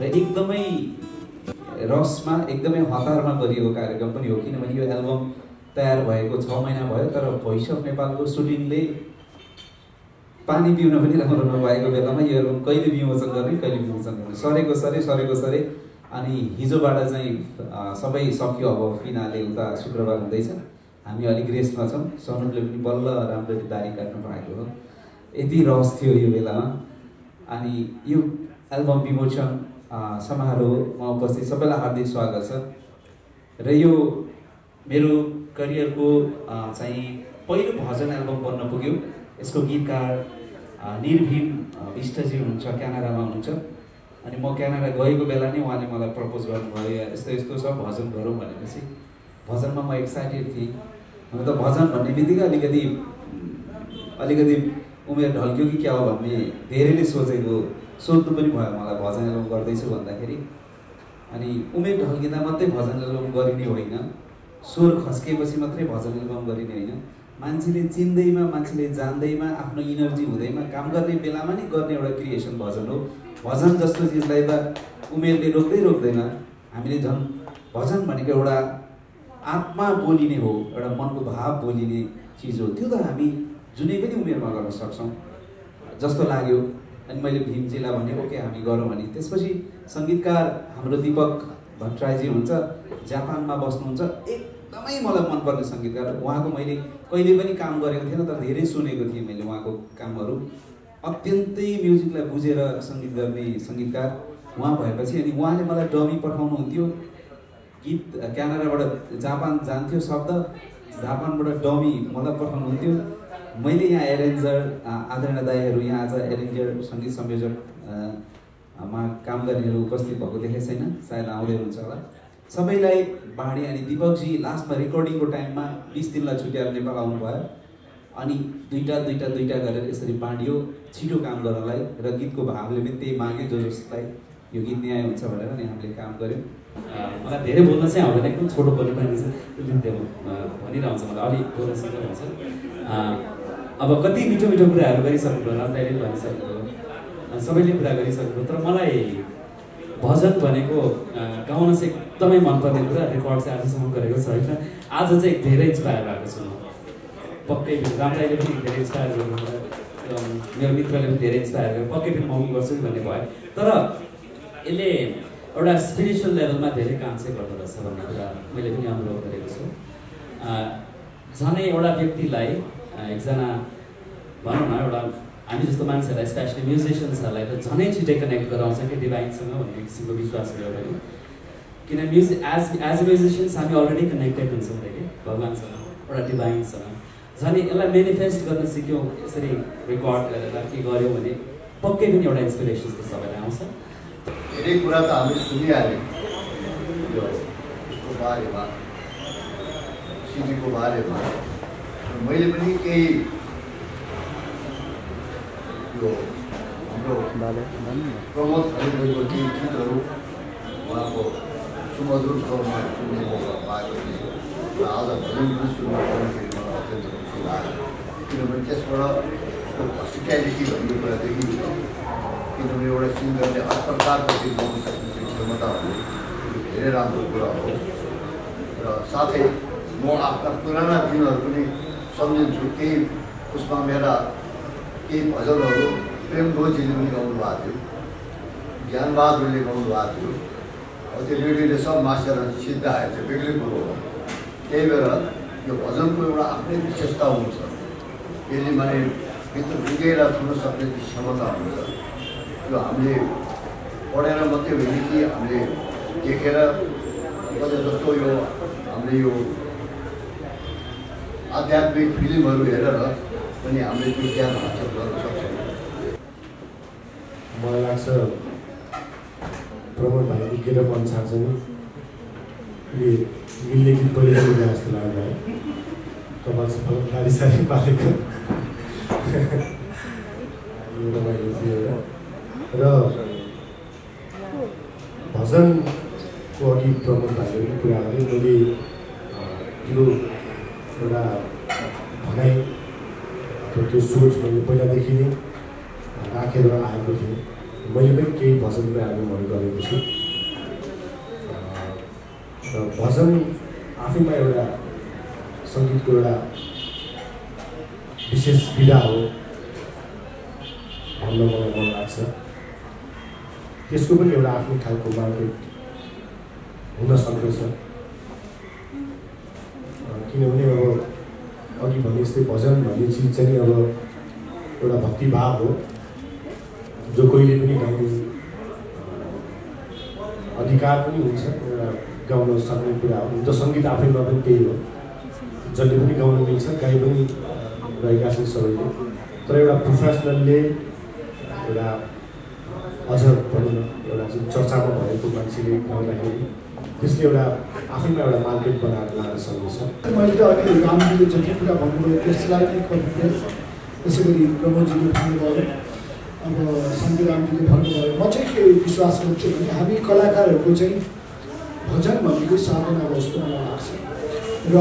र एकदमै रसमा एकदमै हतारमा गरिएको कार्यक्रम पनि हो किनभने यो एल्बम तयार भएको छ महिना भयो तर भोइस अफ नेपालको सुटिङले पानी पिउन पनि राम्रो नभएको बेलामा यो एल्बम कहिले विमोचन गर्ने कहिले विमोचन गर्ने? सरेको सरे सरेको सरे अनि हिजोबाट चाहिँ सबै सक्यो अब फिनाले उता शुक्रबार हुँदैछ। हामी अलिक रेस्टमा छौँ। सनुले पनि बल्ल राम्ररी दारी काट्नु पाएको हो। यति रस थियो यो बेलामा। अनि यो एल्बम विमोचन समारोहमा उपस्थित सबैलाई हार्दिक स्वागत छ र यो मेरो करियरको चाहिँ पहिलो भजन एल्बम बन्न पुग्यो यसको गीतकार निर्भीम विष्टजी हुनुहुन्छ क्यानाडामा हुनुहुन्छ अनि म क्यानाडा गएको बेला नै उहाँले मलाई प्रपोज गर्नुभयो यस्तो यस्तो छ भजन गरौँ भनेपछि भजनमा म एक्साइटेड थिएँ हुन त भजन भन्ने बित्तिकै अलिकति अलिकति उमेर ढल्क्यो कि क्या हो भन्ने धेरैले सोचेको सोध्नु पनि भयो मलाई भजन एल्बम गर्दैछु भन्दाखेरि। अनि उमेर ढल्किँदा मात्रै भजन एल्बम गरिने होइन। स्वर खस्किएपछि मात्रै भजन एल्बम गरिने होइन। मान्छेले चिन्दैमा मान्छेले जान्दैमा आफ्नो इनर्जी हुँदैमा काम गर्ने बेलामा नि गर्ने एउटा क्रिएसन भजन हो। भजन जस्तो चिजलाई त उमेरले रोक्दै रोक्दैन। हामीले झन् भजन भनेको एउटा आत्मा बोलिने हो एउटा मनको भाव बोलिने चिज हो। त्यो त हामी जुनै पनि उमेरमा गर्न सक्छौँ। जस्तो लाग्यो। अनि मैले भीमजीलाई भने ओके हामी गरौँ। भने त्यसपछि सङ्गीतकार हाम्रो दिपक भट्टराईजी हुन्छ जापानमा बस्नुहुन्छ। एकदमै मलाई मनपर्ने सङ्गीतकार उहाँको मैले कहिले पनि काम गरेको थिएन तर धेरै सुनेको थिएँ मैले उहाँको कामहरू। अत्यन्तै म्युजिकलाई बुझेर सङ्गीत गर्ने सङ्गीतकार उहाँ भएपछि अनि उहाँले मलाई डमी पठाउनुहुन्थ्यो। गीत क्यानाडाबाट जापान जान्थ्यो शब्द जापानबाट डमी मलाई पठाउनुहुन्थ्यो। मैले यहाँ एरेन्जर आदरणीय दाईहरू यहाँ आज एरेन्जर सङ्गीत संयोजक मा काम गर्नेहरू उपस्थित भएको देखेको छैन सायद आउँदै हुन्छ होला। सबैलाई बाँडी अनि दिपकजी लास्टमा रेकर्डिङको टाइममा बिस दिनलाई छुट्याएर नेपाल आउनुभयो। अनि दुईवटा दुईवटा दुईवटा गरेर यसरी बाँडियो छिटो काम गर्नलाई र गीतको भावले पनि त्यही माग्यो जो जसलाई यो गीत न्याय हुन्छ भनेर नि हामीले काम गऱ्यौँ। मलाई धेरै बोल्न चाहिँ आउँदैन एकदम छोटो बोल्नु पनि भनिरहन्छ मलाई अलिक बोल्न सिक्नु हुन्छ अब कति मिठो मिठो कुराहरू गरिसक्नुभयो पनि भनिसक्नुभयो। सबैले कुरा गरिसक्नुभयो तर मलाई भजन भनेको गाउन चाहिँ एकदमै मनपर्ने कुरा रेकर्ड चाहिँ आजसम्म गरेको छैन आज चाहिँ धेरै इन्सपायर भएको छु म। पक्कै रामदाईले पनि धेरै इन्सपायर गर्नु मेरो मित्रले पनि धेरै इन्सपायर गर्यो। पक्कै पनि म गर्छु भन्ने भयो। तर यसले एउटा स्पिरिचुअल लेभलमा धेरै काम चाहिँ गर्दो रहेछ भन्ने कुरा मैले पनि अनुभव गरेको छु। झनै एउटा व्यक्तिलाई एकजना भनौँ न एउटा हामी जस्तो मान्छेहरूलाई स्पेसली म्युजिसियन्सहरूलाई त झनै छिटै कनेक्ट गराउँछ कि डिभाइनसँग भन्ने किसिमको विश्वास हो एउटा किन music as as a musicians हामी अलरेडी कनेक्टेड हुन्छौँ कि भगवान्सँग एउटा डिभाइनसँग झन् यसलाई मेनिफेस्ट गर्न सिक्यौँ यसरी रेकर्ड गरेर के गऱ्यौँ भने पक्कै पनि एउटा इन्सपिरेसन त सबैलाई आउँछ धेरै कुरा त हामीले सुनिहाल्यौँ बारेमा बारेमा मैले पनि केही यो हाम्रो प्रमोद खरेलको केही गीतहरू उहाँको सुमधुर स्वरमा सुन्ने मौका पाएको थिएँ। र आज भजन पनि सुन्न पाउँदाखेरि मलाई अत्यन्त खुसी लाग्यो। किनभने त्यसबाट उसको भर्सिट्यालिटी भन्ने कुरा देखिन्छ। किनभने एउटा सिङ्गरले प्रकारको गीत गाउन सक्ने क्षमता भन्ने धेरै राम्रो कुरा हो। र साथै म आफ्ना पुराना दिनहरू पनि सम्झिन्छु केही उसमा मेरा केही भजनहरू प्रेम ढोजीले पनि गाउनु भएको थियो ज्ञानबहादुरले गाउनु भएको थियो अब त्यो रेडियोले सब मासेर सिद्धाएर चाहिँ बेग्लै कुरो हो त्यही भएर यो भजनको एउटा आफ्नै विशेषता हुन्छ यसले माने भित्र भिगेर थुन सक्ने क्षमता हुन्छ यो हामीले पढेर मात्रै होइन कि हामीले देखेर जस्तो यो हामीले यो आध्यात्मिक फिल्महरू हेरेर पनि हामीले त्यो ज्ञान हासिल गर्न सक्छौँ। मलाई लाग्छ प्रमोद भाइ निकै र उसले मिल्ने गीत बोल्ने जस्तो लाग्यो है कपाल सफल दारी सारी पालेको रमाइलो थियो र भजनको अघि प्रमोद भाइले पनि कुरा गरेँ मैले यो एउटा भनाइ त्यो सोच मैले पहिलादेखि नै राखेर आएको थिएँ मैले पनि केही भजनको एल्बमहरू गरेको छु र भजन आफैमा एउटा सङ्गीतको एउटा विशेष विधा हो भन्न मलाई मन लाग्छ त्यसको पनि एउटा आफ्नो खालको मार्केट हुन सक्दछ किनभने अब अघि भने जस्तै भजन भन्ने चिज चाहिँ अब एउटा भक्तिभाव हो। जो कोहीले पनि गाउने अधिकार पनि हुन्छ। एउटा गाउन सक्ने कुरा हो। हुन्छ सङ्गीत आफैमा पनि त्यही हो। जसले पनि गाउन मिल्छ गाई पनि रहेका छन् सबैले। तर एउटा प्रोफेसनलले एउटा अझ भनौँ न एउटा चर्चामा भएको मान्छेले गाउँदाखेरि त्यसले एउटा आफैमा एउटा मार्केट बनाएर लान सक्नेछ। मैले त अघि रामजीले जति कुरा भन्नुभयो त्यसलाई त्यसै गरी प्रमोदजीले भन्नुभयो। अब शान्ति रामजीले भन्नुभयो म चाहिँ के विश्वास गर्छु भने हामी कलाकारहरूको चाहिँ भजन भनेको साधना जस्तो मलाई लाग्छ। र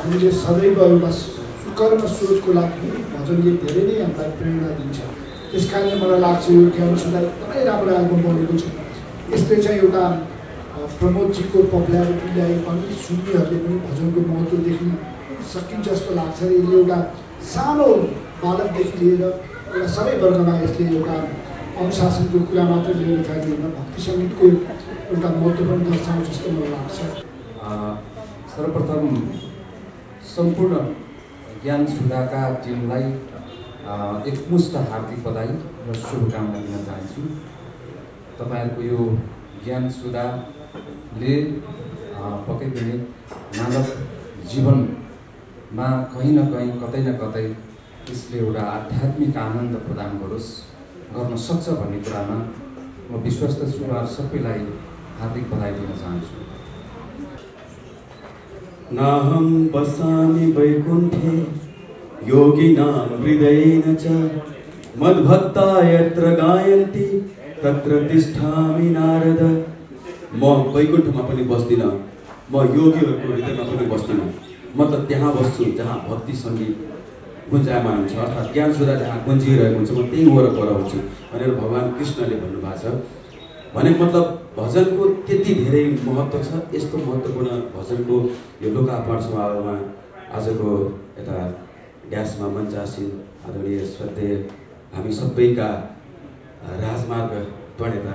हामीले सदैव एउटा सुकर्म सोचको लागि भजनले धेरै नै हामीलाई प्रेरणा दिन्छ। त्यस कारणले मलाई लाग्छ यो क्यान्सरलाई एकदमै राम्रो एल्बम बनेको छ। यसले चाहिँ एउटा प्रमोदजीको पपुलारिटी ल्याए पनि सुन्नेहरूले पनि भजनको महत्त्व देख्न सकिन्छ जस्तो लाग्छ यसले एउटा सानो बालकदेखि लिएर एउटा सबै वर्गमा यसले एउटा अनुशासनको कुरा मात्रै लिएर जाँदैन भक्ति सङ्गीतको एउटा महत्त्व पनि दर्शाउँछ जस्तो मलाई लाग्छ सर्वप्रथम सम्पूर्ण ज्ञान सुधाका टिमलाई एकमुष्ट हार्दिक बधाई र शुभकामना दिन चाहन्छु तपाईँहरूको यो ज्ञान सुधाले पक्कै पनि मानव जीवनमा कहीँ न कहीँ कतै न कतै यसले एउटा आध्यात्मिक आनन्द प्रदान गरोस् गर्न सक्छ भन्ने कुरामा म विश्वस्त छु र सबैलाई हार्दिक बधाई दिन चाहन्छु। नाहं वसामि वैकुण्ठे योगिनां हृदयेन च मद्भक्ता यत्र गायन्ति तत्र तिष्ठामि नारद। म वैकुण्ठमा पनि बस्दिनँ। म योगीहरूको हृदयमा पनि बस्दिनँ। म त त्यहाँ बस्छु जहाँ भक्ति सङ्गीत गुन्जायमान हुन्छ अर्थात् ज्ञान सुधा जहाँ गुन्जिरहेको हुन्छ म त्यही वरपर हुन्छु भनेर भगवान् कृष्णले भन्नुभएको छ। भने मतलब भजनको त्यति धेरै महत्त्व छ यस्तो महत्त्वपूर्ण भजनको यो लोकार्पण समारोहमा आजको यता ड्यासमा मञ्चासीन आदरणीय श्रद्धेय हामी सबैका राजमार्ग प्रणेता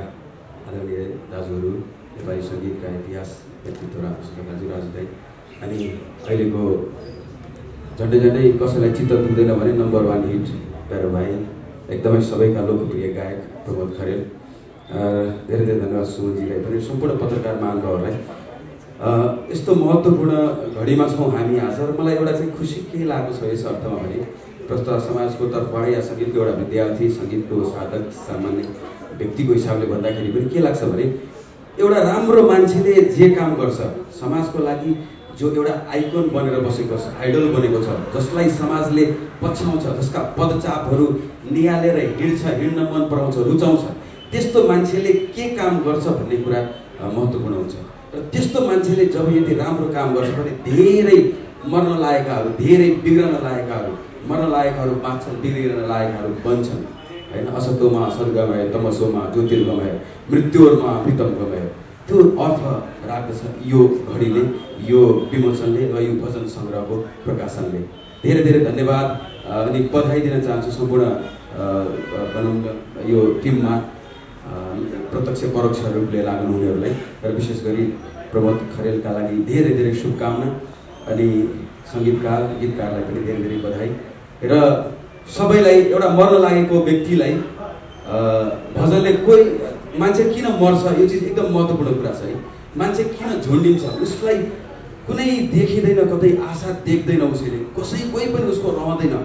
आदरणीय दाजुहरू नेपाली सङ्गीतका इतिहास व्यक्तित्व रामकृष्ण दाजु राजु दाई अनि अहिलेको झन्डै झन्डै कसैलाई चित्त पुग्दैन भने नम्बर वान हिट प्यारो भाइ एकदमै सबैका लोकप्रिय गायक प्रमोद खरेल। धेरै धेरै धन्यवाद सुमनजीलाई पनि सम्पूर्ण पत्रकार महानुभावहरूलाई। यस्तो महत्त्वपूर्ण घडीमा छौँ हामी आज र मलाई एउटा चाहिँ खुसी के लागेको छ यस अर्थमा भने प्रस्त समाजको तर्फबाट या सङ्गीतको एउटा विद्यार्थी सङ्गीतको साधक सामान्य व्यक्तिको हिसाबले भन्दाखेरि पनि के लाग्छ भने एउटा राम्रो मान्छेले जे काम गर्छ समाजको लागि जो एउटा आइकोन बनेर बसेको छ आइडल बनेको छ जसलाई समाजले पछ्याउँछ जसका पदचापहरू निहालेर हिँड्छ हिँड्न मन पराउँछ रुचाउँछ त्यस्तो मान्छेले के काम गर्छ भन्ने कुरा महत्त्वपूर्ण हुन्छ। र त्यस्तो मान्छेले जब यदि राम्रो काम गर्छ भने धेरै मर्न लागेकाहरू धेरै बिग्रन लागेकाहरू मर्न लागेकाहरू बाँच्छन् बिग्रिन लागेकाहरू बन्छन्। होइन असतोमा सद्गमय तमसोमा ज्योतिर्गमय मृत्युमा मृतम गमय त्यो अर्थ राख्दछ यो घडीले यो विमोचनले र यो भजन सङ्ग्रहको प्रकाशनले। धेरै धेरै धन्यवाद। अनि बधाई दिन चाहन्छु सम्पूर्ण भनौँ यो टिममा प्रत्यक्ष परोक्ष रूपले लाग्नु हुनेहरूलाई र विशेष गरी प्रमोद खरेलका लागि धेरै धेरै शुभकामना। अनि सङ्गीतकार गीतकारलाई पनि धेरै धेरै बधाई। र सबैलाई एउटा मर्न लागेको व्यक्तिलाई भजनले कोही मान्छे किन मर्छ? यो चिज एकदम महत्त्वपूर्ण कुरा छ है। मान्छे किन झुन्डिन्छ? उसलाई कुनै देखिँदैन कतै आशा देख्दैन उसैले। कसै कोही पनि उसको रहँदैन।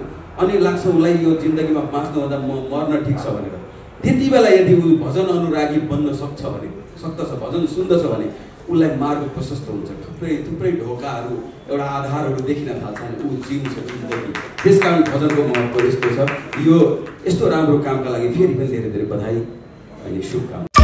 अनि लाग्छ उसलाई यो जिन्दगीमा बाँच्नुभन्दा म मर्न ठिक छ भनेर। त्यति बेला यदि ऊ भजन अनुरागी बन्न सक्छ भने सक्दछ भजन सुन्दछ भने उसलाई मार्ग प्रशस्त हुन्छ। थुप्रै थुप्रै ढोकाहरू एउटा आधारहरू देखिन थाल्छ अनि ऊ जिउँछ जिन्दगी त्यस कारण भजनको महत्त्व यस्तो छ। यो यस्तो राम्रो कामका लागि फेरि पनि धेरै धेरै बधाई अनि शुभकामना।